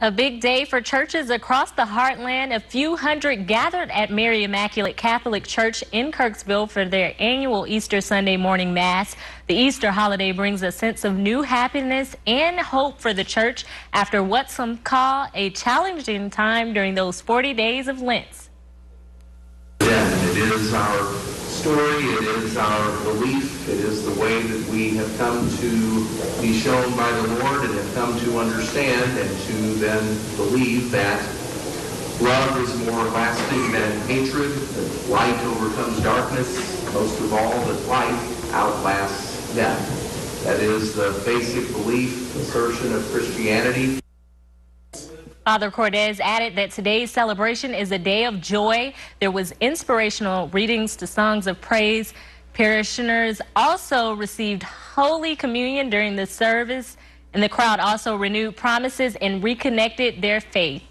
A big day for churches across the heartland. A few hundred gathered at Mary Immaculate Catholic Church in Kirksville for their annual Easter Sunday morning Mass. The Easter holiday brings a sense of new happiness and hope for the church after what some call a challenging time during those 40 days of Lent. It is our story, it is our belief, it is the way that we have come to be shown by the Lord and have come to understand and to then believe that love is more lasting than hatred, that light overcomes darkness, most of all, that life outlasts death. That is the basic belief, assertion of Christianity. Father Cordes added that today's celebration is a day of joy. There was inspirational readings to songs of praise. Parishioners also received Holy Communion during the service, and the crowd also renewed promises and reconnected their faith.